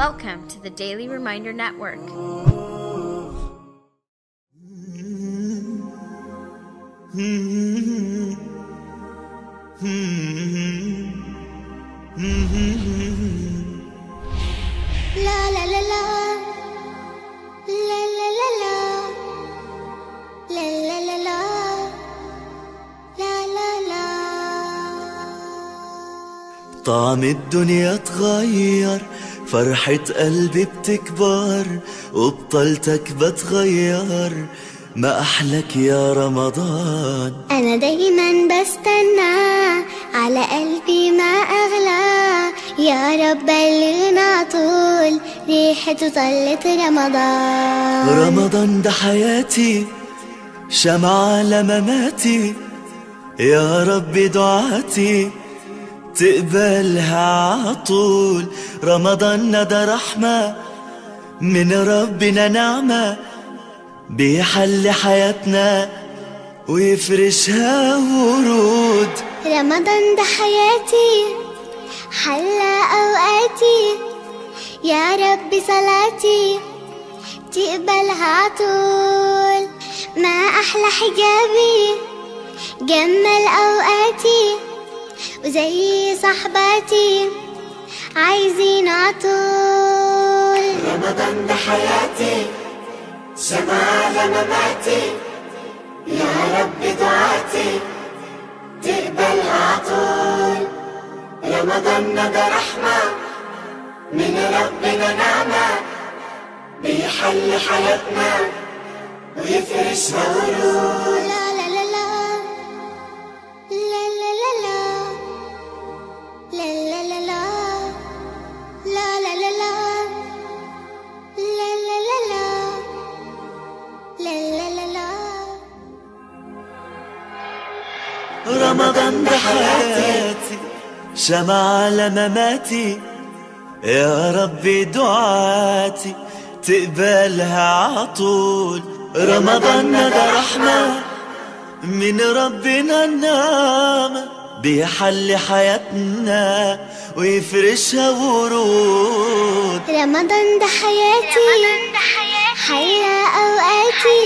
Welcome to the Daily Reminder Network. Hmm. طعم الدنيا اتغير فرحة قلبي بتكبر وبطلتك بتغير. ما أحلك يا رمضان. أنا دايما بستنى على قلبي ما أغلى. يا رب بلغنا طول ريحته طلت رمضان. رمضان ده حياتي شمعة لمماتي. يا رب دعاتي. تقبلها عطول رمضان ده رحمة من ربنا نعمة بيحل حياتنا ويفرشها ورود. رمضان ده حياتي حلى أوقاتي. يا رب صلاتي تقبلها عطول ما أحلى حجابي جمل أوقاتي. وزي صحباتي عايزين عطول. رمضان ده حياتي شمعة لمماتي. يا رب دعاتي تقبلها عطول. رمضان ده رحمة من ربنا نعمة بيحل حياتنا ويفرشها ورود رمضان ده حياتي شمعة لمماتي. يا ربي دعاتي تقبلها عطول رمضان ده رحمة من ربنا النعمة بيحل حياتنا ويفرشها ورود. رمضان ده حياتي حيا أوقاتي.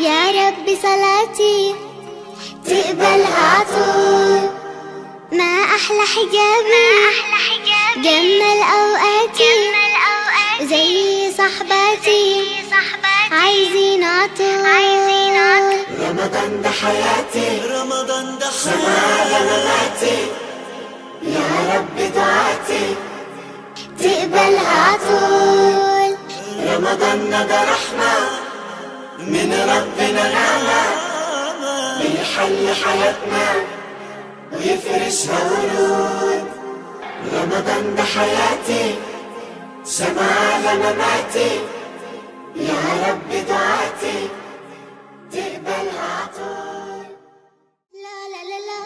يا رب صلاتي. تقبلها عطول ما أحلى حجابي جمل أوقاتي. زي صحباتي. عايزين عطول رمضان ده حياتي. رمضان ده حياتي. يا رب دعاتي. تقبلها عطول رمضان ده رحمة من ربنا نعمة. بيحل حياتنا ويفرشها ورود رمضان ده حياتي شمعة لمماتي يا رب دعاتي تقبلها عطول لا لا لا لا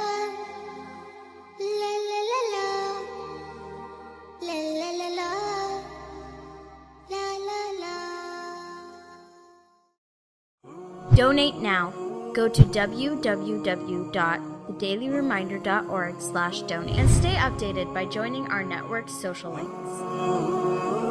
لا لا لا لا لا لا لا لا لا لا لا Donate now. Go to www.thedailyreminder.org slash donate and stay updated by joining our network's social links.